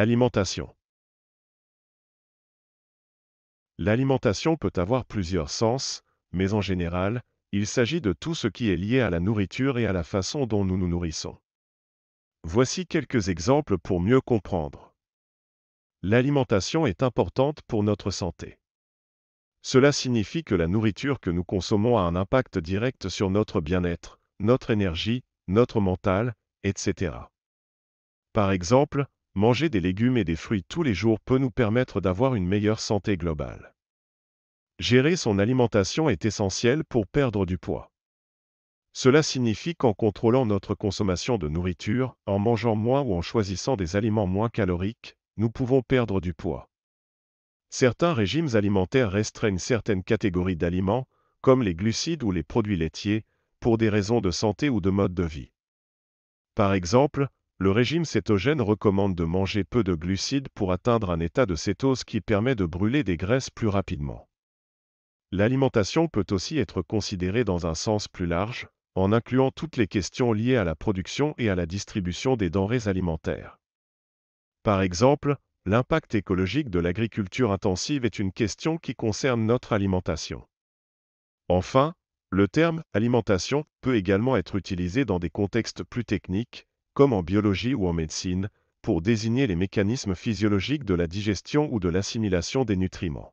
Alimentation. L'alimentation peut avoir plusieurs sens, mais en général, il s'agit de tout ce qui est lié à la nourriture et à la façon dont nous nous nourrissons. Voici quelques exemples pour mieux comprendre. L'alimentation est importante pour notre santé. Cela signifie que la nourriture que nous consommons a un impact direct sur notre bien-être, notre énergie, notre mental, etc. Par exemple, manger des légumes et des fruits tous les jours peut nous permettre d'avoir une meilleure santé globale. Gérer son alimentation est essentiel pour perdre du poids. Cela signifie qu'en contrôlant notre consommation de nourriture, en mangeant moins ou en choisissant des aliments moins caloriques, nous pouvons perdre du poids. Certains régimes alimentaires restreignent certaines catégories d'aliments, comme les glucides ou les produits laitiers, pour des raisons de santé ou de mode de vie. Par exemple, le régime cétogène recommande de manger peu de glucides pour atteindre un état de cétose qui permet de brûler des graisses plus rapidement. L'alimentation peut aussi être considérée dans un sens plus large, en incluant toutes les questions liées à la production et à la distribution des denrées alimentaires. Par exemple, l'impact écologique de l'agriculture intensive est une question qui concerne notre alimentation. Enfin, le terme alimentation peut également être utilisé dans des contextes plus techniques, comme en biologie ou en médecine, pour désigner les mécanismes physiologiques de la digestion ou de l'assimilation des nutriments.